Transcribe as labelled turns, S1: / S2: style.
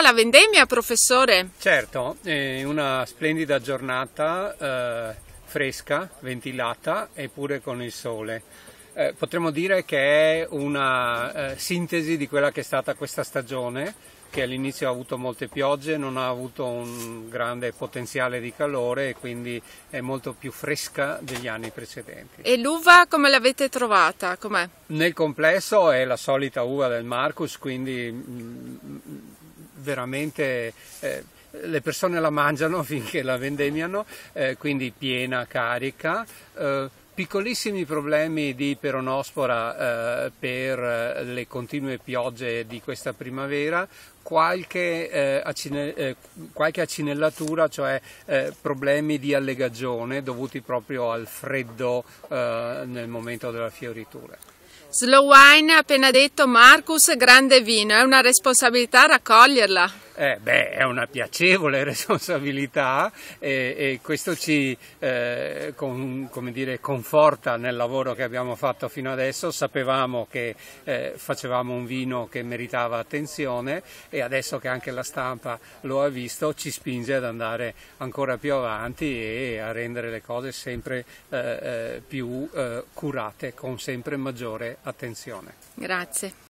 S1: la vendemmia, professore?
S2: Certo, è una splendida giornata eh, fresca, ventilata eppure con il sole. Eh, potremmo dire che è una eh, sintesi di quella che è stata questa stagione, che all'inizio ha avuto molte piogge, non ha avuto un grande potenziale di calore e quindi è molto più fresca degli anni precedenti.
S1: E l'uva come l'avete trovata? Com'è?
S2: Nel complesso è la solita uva del Marcus, quindi mm, veramente... Eh, le persone la mangiano finché la vendemmiano, eh, quindi piena, carica. Eh, piccolissimi problemi di peronospora eh, per eh, le continue piogge di questa primavera, qualche, eh, accine, eh, qualche accinellatura, cioè eh, problemi di allegagione dovuti proprio al freddo eh, nel momento della fioritura.
S1: Slow wine, appena detto Marcus, grande vino, è una responsabilità raccoglierla.
S2: Eh, beh, è una piacevole responsabilità e, e questo ci eh, con, dire, conforta nel lavoro che abbiamo fatto fino adesso. Sapevamo che eh, facevamo un vino che meritava attenzione e adesso che anche la stampa lo ha visto ci spinge ad andare ancora più avanti e a rendere le cose sempre eh, eh, più eh, curate con sempre maggiore attenzione.
S1: Grazie.